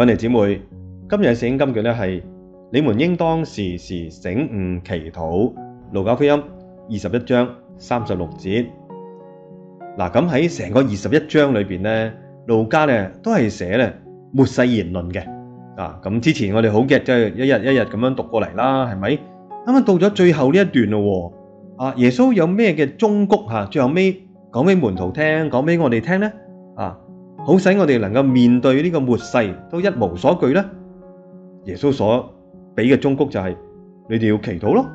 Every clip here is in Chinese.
各位姊妹，今日嘅聖經金句咧係你們應當時時醒悟祈禱。路加福音二十一章三十六節。嗱，咁喺成個二十一章裏邊咧，路加咧都係寫咧末世言論嘅。啊，咁之前我哋好嘅，即係一日一日咁樣讀過嚟啦，係咪？啱啱到咗最後呢一段咯，啊耶穌有咩嘅忠告吓？最後尾講俾門徒聽，講俾我哋聽咧，好使我哋能夠面對呢個末世都一無所懼咧。耶穌所俾嘅忠告就係你哋要祈禱咯，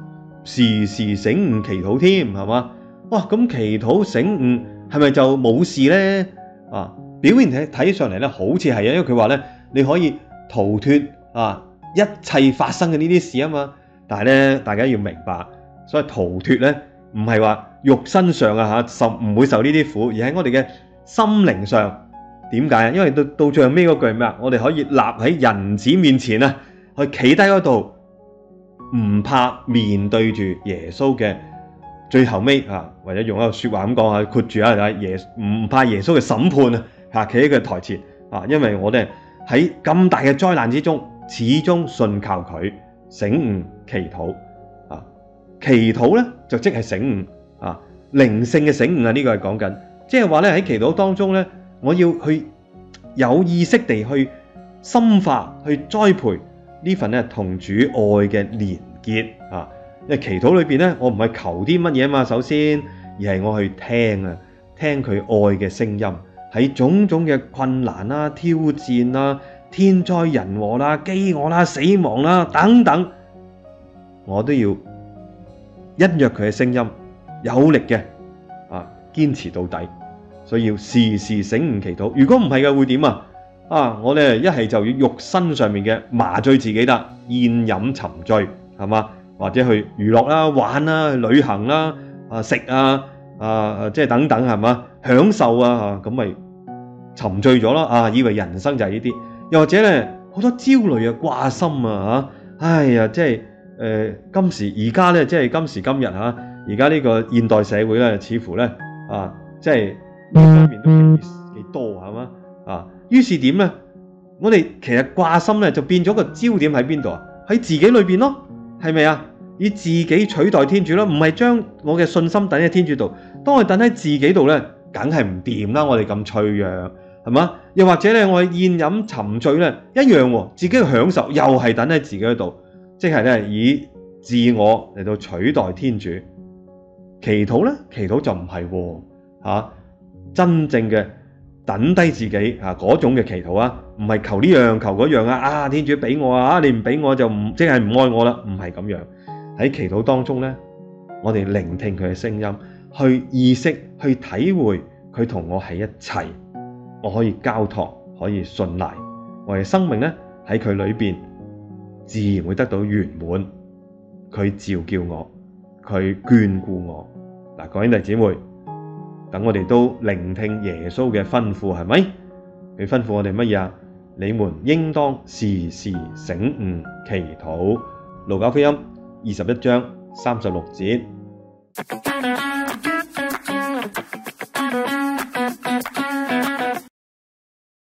時時醒悟祈禱添，係嘛？哇，咁祈禱醒悟係咪就冇事咧？啊，表面睇睇上嚟咧，好似係啊，因為佢話咧你可以。逃脫啊！一切發生嘅呢啲事啊嘛，但係咧，大家要明白，所謂逃脫咧，唔係話肉身上啊嚇受唔會受呢啲苦，而喺我哋嘅心靈上。點解啊？因為到到最後尾嗰句咩啊？我哋可以立喺人子面前啊，去企低嗰度，唔怕面對住耶穌嘅最後尾啊，或者用一個説話咁講啊，括住啊，耶唔怕耶穌嘅審判啊，嚇企喺佢台前啊，因為我哋。喺咁大嘅災難之中，始終信靠佢，醒悟祈禱啊！祈禱咧就即係醒悟啊，靈性嘅醒悟啊！呢個係講緊，即係話咧喺祈禱當中咧，我要去有意識地去深化、去栽培呢份咧同主愛嘅連結啊！因為祈禱裏邊咧，我唔係求啲乜嘢嘛，首先而係我去聽啊，聽佢愛嘅聲音。喺種種嘅困難啦、挑戰啦、天災人禍啦、飢餓啦、死亡啦等等，我都要一約佢嘅聲音，有力嘅啊，堅持到底。所以要時時醒悟祈禱。如果唔係嘅會點啊？啊，我哋一係就要肉身上面嘅麻醉自己啦，宴飲沉醉係嘛，或者去娛樂啦、玩啦、旅行啦、啊食啊啊即係等等係嘛，享受啊咁咪。沉醉咗啦，啊，以為人生就係呢啲，又或者咧好多焦慮啊、掛心啊，吓，哎呀，即係誒、今時而家咧，即係今時今日吓，而家呢個現代社會咧，似乎咧啊，即係呢方面都幾幾多係嘛，啊，於是點咧？我哋其實掛心咧就變咗個焦點喺邊度啊？喺自己裏邊咯，係咪啊？以自己取代天主咯，唔係將我嘅信心等喺天主度，當我等喺自己度咧，梗係唔掂啦！我哋咁脆弱。係嘛？又或者咧，我宴飲沉醉咧，一樣喎。自己嘅享受又係等喺自己嗰度，即係咧以自我嚟到取代天主。祈禱咧，祈禱就唔係喎嚇，真正嘅等低自己嚇嗰種嘅祈禱啊，唔係求呢樣求嗰樣啊。啊，天主俾我啊，你唔俾我就唔即係唔愛我啦，唔係咁樣。喺祈禱當中咧，我哋聆聽佢嘅聲音，去意識去體會佢同我喺一齊。我可以交託，可以信賴，我嘅生命咧喺佢裏邊，自然會得到圓滿。佢召叫我，佢眷顧我。嗱，各位兄弟姊妹，等我哋都聆聽耶穌嘅吩咐，係咪？佢吩咐我哋乜嘢啊？你們應當時時醒悟祈禱。路加福音二十一章三十六節。